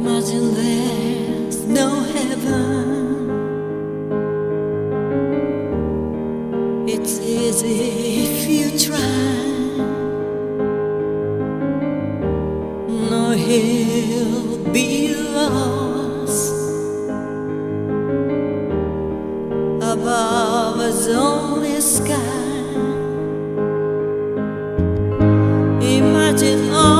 imagine there's no heaven. It's easy if you try. No, he'll be above his only sky. Imagine.